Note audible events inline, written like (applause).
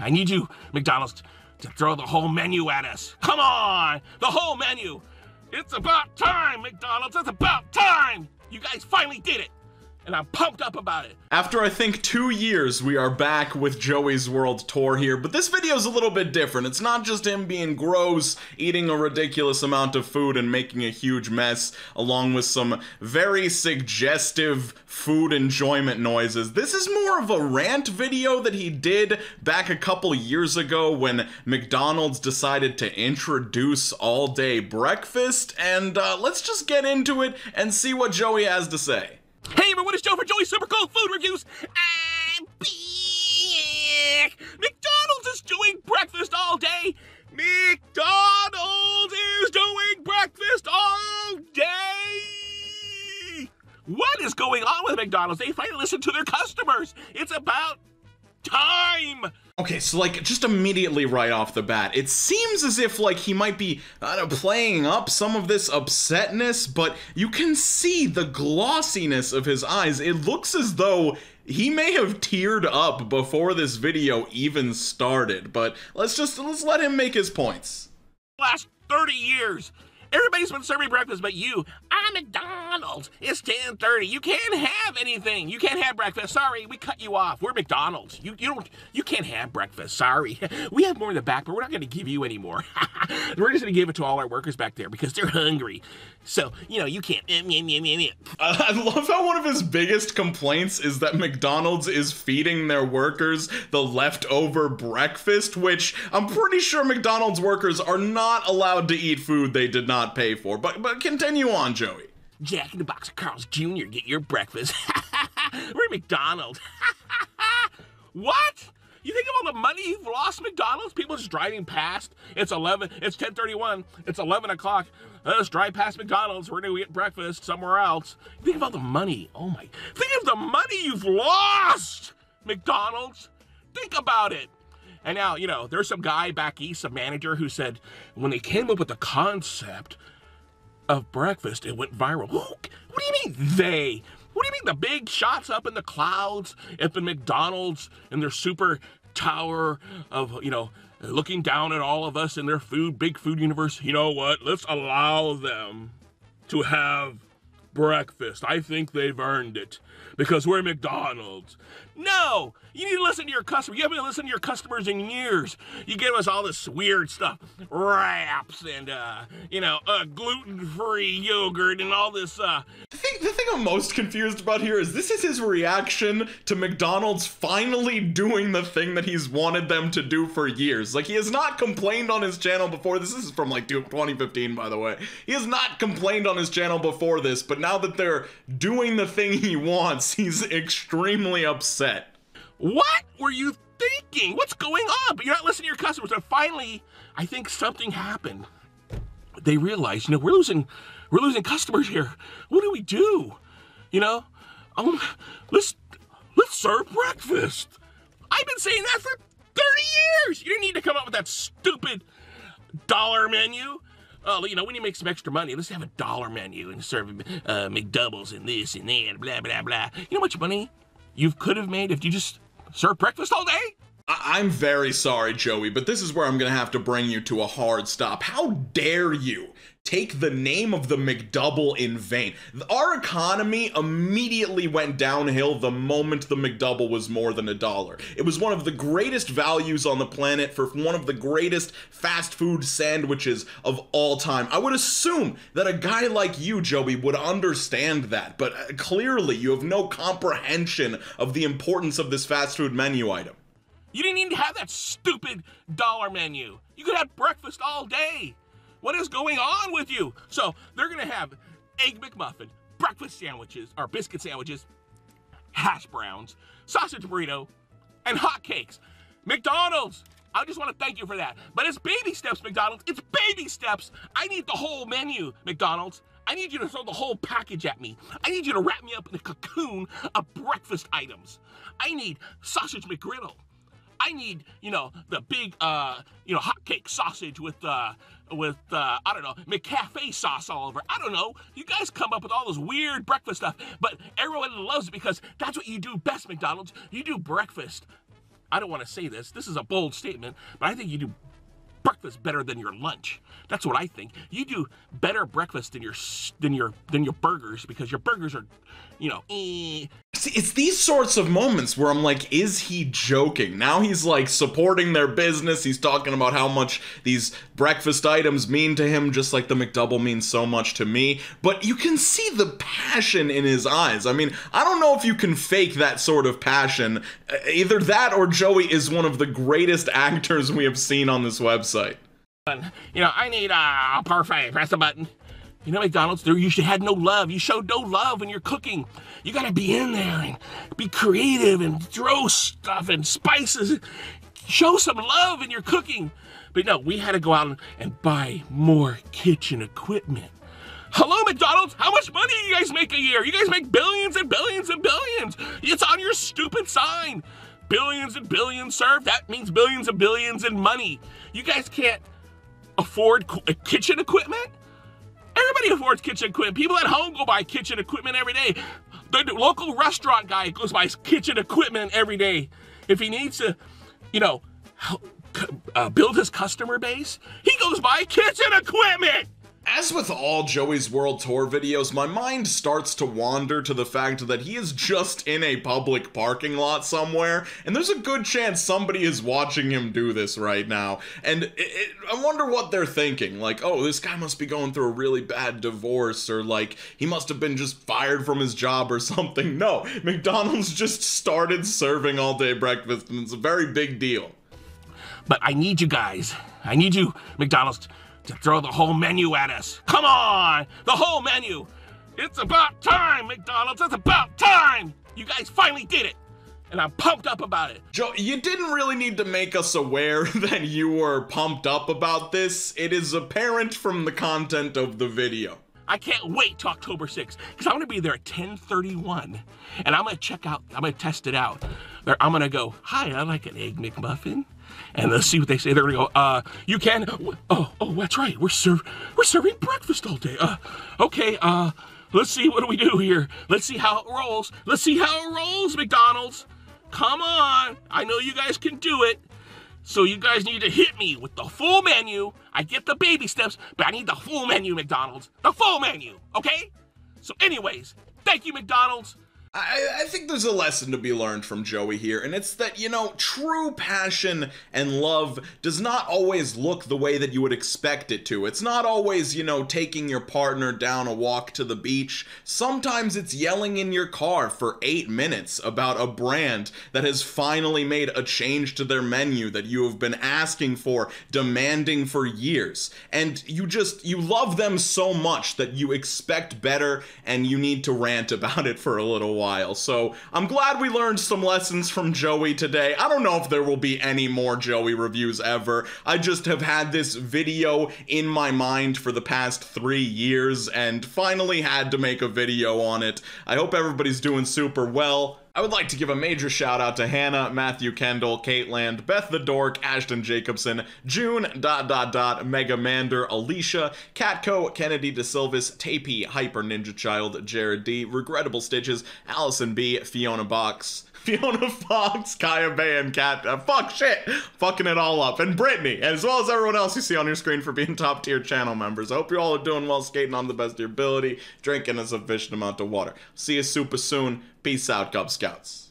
I need you, McDonald's, to throw the whole menu at us. Come on, the whole menu. It's about time, McDonald's. It's about time. You guys finally did it and I'm pumped up about it. After I think two years, we are back with Joey's World Tour here, but this video is a little bit different. It's not just him being gross, eating a ridiculous amount of food and making a huge mess, along with some very suggestive food enjoyment noises. This is more of a rant video that he did back a couple years ago when McDonald's decided to introduce all-day breakfast, and uh, let's just get into it and see what Joey has to say. Hey everyone, it's Joe for Joey's Super Cool Food Reviews. I'm back. McDonald's is doing breakfast all day. McDonald's is doing breakfast all day. What is going on with McDonald's? They finally listen to their customers. It's about time. Okay, so like just immediately right off the bat, it seems as if like he might be know, playing up some of this upsetness, but you can see the glossiness of his eyes. It looks as though he may have teared up before this video even started, but let's just let's let him make his points. Last 30 years, Everybody's been serving breakfast but you. I'm McDonald's. It's 10:30. You can't have anything. You can't have breakfast. Sorry, we cut you off. We're McDonald's. You you don't you can't have breakfast. Sorry. (laughs) We have more in the back, but we're not going to give you any more. (laughs) we're just going to give it to all our workers back there because they're hungry. So, you know, you can't. I love how one of his biggest complaints is that McDonald's is feeding their workers the leftover breakfast, which I'm pretty sure McDonald's workers are not allowed to eat food they did not pay for. But but continue on, Joey. Jack in the Box of Carl's Jr. Get your breakfast. (laughs) We're McDonald's. (laughs) what? You think of all the money you've lost, McDonald's? People just driving past. It's 11, it's 1031, it's 11 o'clock. Let's drive past McDonald's. We're gonna get breakfast somewhere else. Think about the money. Oh my, think of the money you've lost, McDonald's. Think about it. And now, you know, there's some guy back east, a manager, who said when they came up with the concept of breakfast, it went viral. What do you mean they? What do you mean the big shots up in the clouds at the McDonald's and their super tower of, you know, looking down at all of us in their food, big food universe? You know what? Let's allow them to have breakfast. I think they've earned it because we're McDonald's. No, you need to listen to your customers. You haven't listened to your customers in years. You give us all this weird stuff, wraps and uh, you know, uh, gluten-free yogurt and all this. Uh... The thing, the thing I'm most confused about here is this is his reaction to McDonald's finally doing the thing that he's wanted them to do for years. Like he has not complained on his channel before. This is from like 2015, by the way. He has not complained on his channel before this, but now that they're doing the thing he wants, (laughs) he's extremely upset. What were you thinking? What's going on? But you're not listening to your customers. And finally, I think something happened. They realized, you know, we're losing, we're losing customers here. What do we do? You know, um, let's let's serve breakfast. I've been saying that for 30 years. You didn't need to come up with that stupid dollar menu. Oh, you know, we need to make some extra money. Let's have a dollar menu and serve uh, McDoubles and this and that, blah, blah, blah. You know how much money you could have made if you just served breakfast all day? I- am very sorry, Joey, but this is where I'm gonna have to bring you to a hard stop. How dare you take the name of the McDouble in vain? Our economy immediately went downhill the moment the McDouble was more than a dollar. It was one of the greatest values on the planet for one of the greatest fast food sandwiches of all time. I would assume that a guy like you, Joey, would understand that, but uh, clearly you have no comprehension of the importance of this fast food menu item. You didn't even have that stupid dollar menu. You could have breakfast all day. What is going on with you? So they're gonna have egg McMuffin, breakfast sandwiches, or biscuit sandwiches, hash browns, sausage burrito, and hotcakes. McDonald's, I just want to thank you for that. But it's baby steps, McDonald's. It's baby steps. I need the whole menu, McDonald's. I need you to throw the whole package at me. I need you to wrap me up in a cocoon of breakfast items. I need sausage McGriddle. I need, you know, the big, uh, you know, hotcake sausage with, uh, with, uh, I don't know, McCafe sauce all over. I don't know. You guys come up with all this weird breakfast stuff, but everyone loves it because that's what you do best, McDonald's. You do breakfast. I don't want to say this. This is a bold statement, but I think you do breakfast better than your lunch. That's what I think. You do better breakfast than your than your than your burgers because your burgers are, you know, eh. See, it's these sorts of moments where I'm like, is he joking? Now he's like supporting their business. He's talking about how much these breakfast items mean to him, just like the McDouble means so much to me. But you can see the passion in his eyes. I mean, I don't know if you can fake that sort of passion. Either that or Joey is one of the greatest (laughs) actors we have seen on this website. You know, I need uh, a parfait. Press the button. You know, McDonald's, there you should had no love. You showed no love when you're cooking. You gotta be in there and be creative and throw stuff and spices. Show some love in your cooking. But no, we had to go out and, and buy more kitchen equipment. Hello, McDonald's. How much money do you guys make a year? You guys make billions and billions and billions. It's on your stupid sign. Billions and billions served. That means billions and billions in money. You guys can't afford kitchen equipment? Everybody affords kitchen equipment. People at home go buy kitchen equipment every day. The local restaurant guy goes buy kitchen equipment every day. If he needs to, you know, uh, build his customer base, he goes buy kitchen equipment. As with all Joey's World Tour videos, my mind starts to wander to the fact that he is just in a public parking lot somewhere, and there's a good chance somebody is watching him do this right now. And it, it, I wonder what they're thinking. Like, oh, this guy must be going through a really bad divorce, or like, he must have been just fired from his job or (laughs) something. No, McDonald's just started serving all day breakfast, and it's a very big deal. But I need you guys. I need you, McDonald's to throw the whole menu at us. Come on! The whole menu! It's about time, McDonald's! It's about time! You guys finally did it! And I'm pumped up about it. Joe, you didn't really need to make us aware (laughs) that you were pumped up about this. It is apparent from the content of the video. I can't wait to October 6th because I'm going to be there at 1031 and I'm going to check out, I'm going to test it out. I'm going to go, hi, I like an Egg McMuffin and let's see what they say. They're gonna go, uh, you can, oh, oh, that's right. We're serve, we're serving breakfast all day. Uh, okay, uh, let's see, what do we do here? Let's see how it rolls. Let's see how it rolls, McDonald's. Come on, I know you guys can do it. So you guys need to hit me with the full menu. I get the baby steps, but I need the full menu, McDonald's. The full menu, okay? So anyways, thank you, McDonald's. I, I, think there's a lesson to be learned from Joey here, and it's that, you know, true passion and love does not always look the way that you would expect it to. It's not always, you know, taking your partner down a walk to the beach. Sometimes it's yelling in your car for eight minutes about a brand that has finally made a change to their menu that you have been asking for, demanding for years. And you just, you love them so much that you expect better and you need to rant about it for a little while while. So I'm glad we learned some lessons from Joey today. I don't know if there will be any more Joey reviews ever. I just have had this video in my mind for the past three years and finally had to make a video on it. I hope everybody's doing super well. I would like to give a major shout out to Hannah, Matthew Kendall, Kate Land, Beth the Dork, Ashton Jacobson, June, dot dot dot, Mega Mander, Alicia, Catco, Kennedy DeSilvis, Tapey, Hyper Ninja Child, Jared D, Regrettable Stitches, Allison B, Fiona Box. (laughs) Fiona Fox, Kaya Bay, and Cat. Uh, fuck shit. Fucking it all up. And Brittany, as well as everyone else you see on your screen for being (laughs) top tier channel members. I hope you all are doing well, skating on the best of your ability, drinking a sufficient amount of water. See you super soon. Peace out, Cub Scouts.